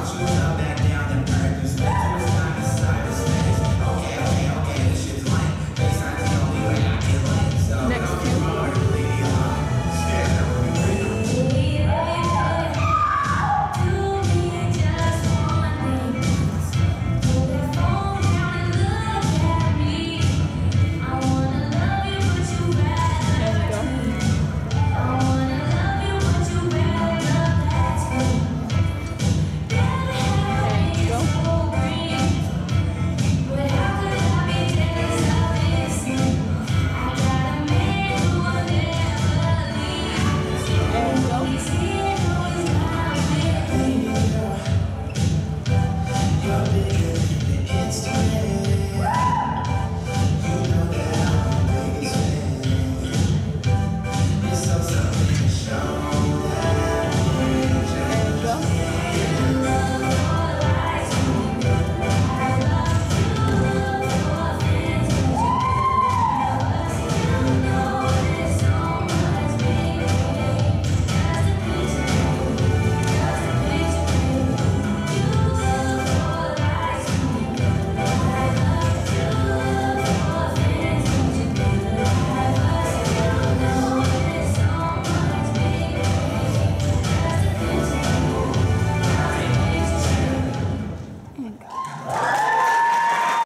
Hallelujah.